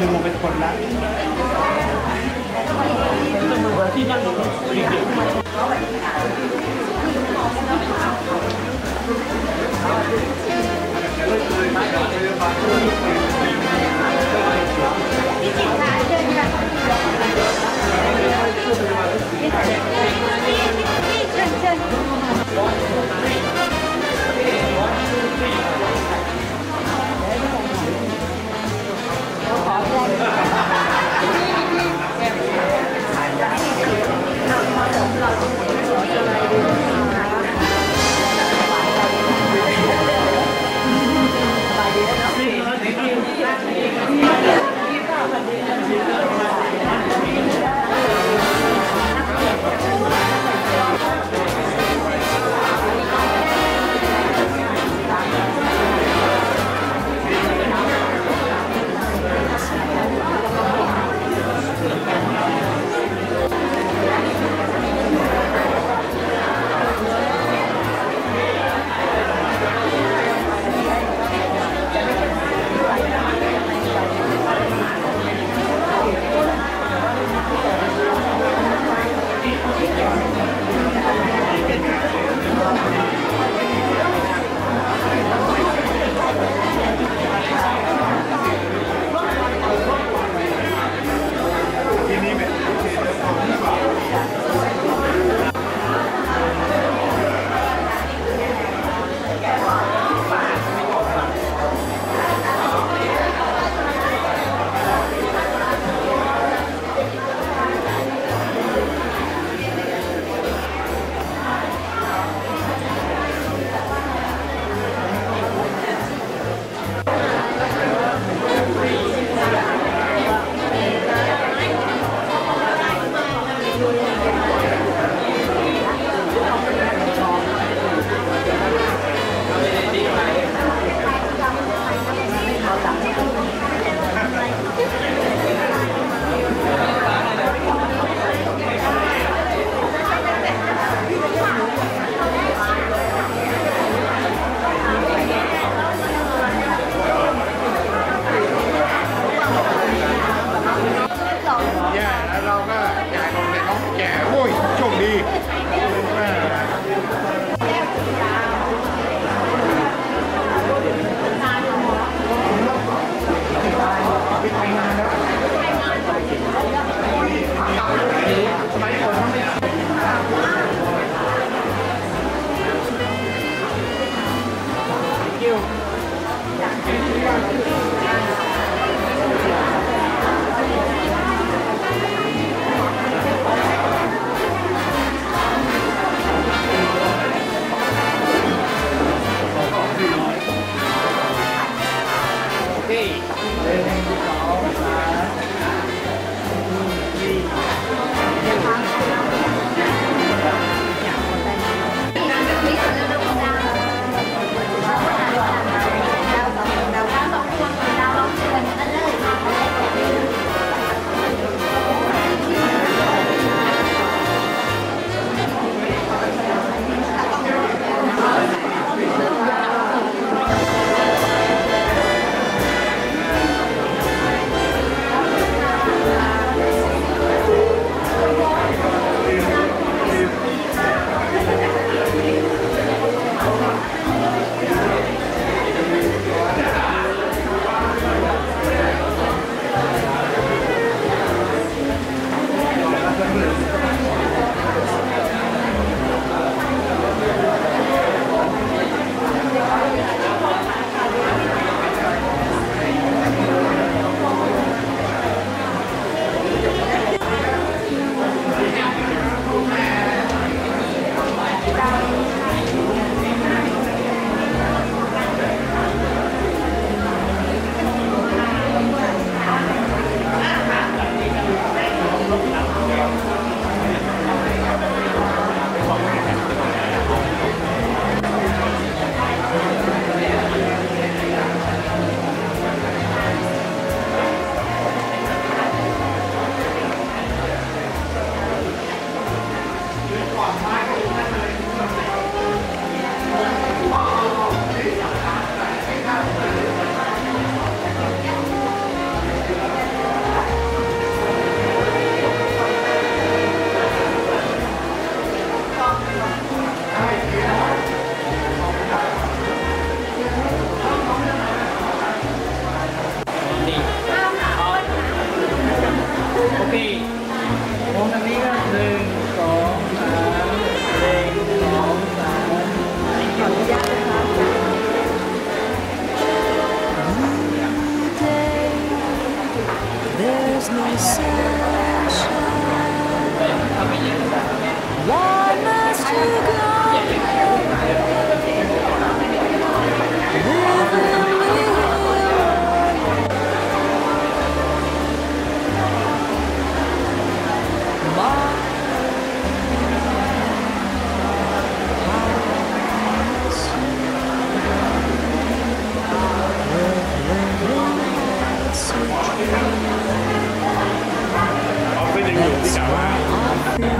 ดึงลงเป็นคนละที่นั่งอยู่เด็ก แ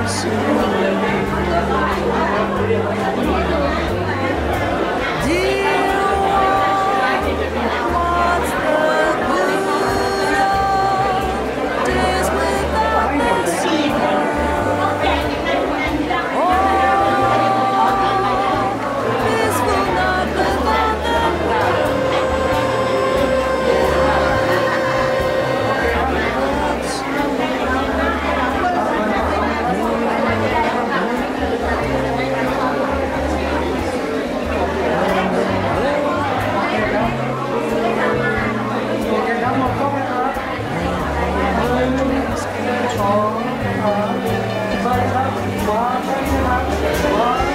soon. 와, 와, 와, 와,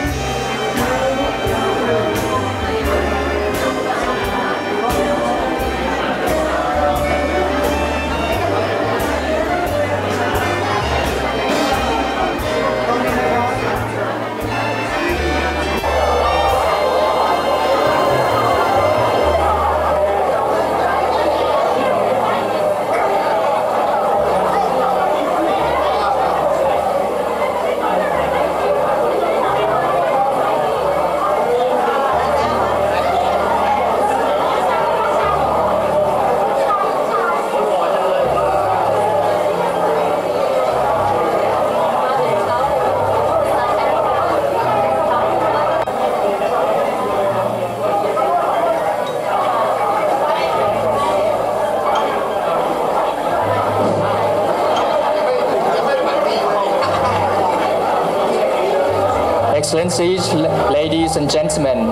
l- ladies and gentlemen,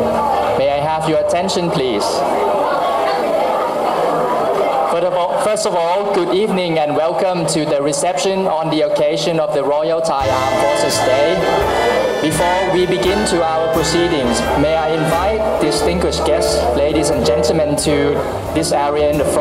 may I have your attention, please? First of all, good evening and welcome to the reception on the occasion of the Royal Thai Armed Forces Day. Before we begin to our proceedings, may I invite distinguished guests, ladies and gentlemen, to this area in the front.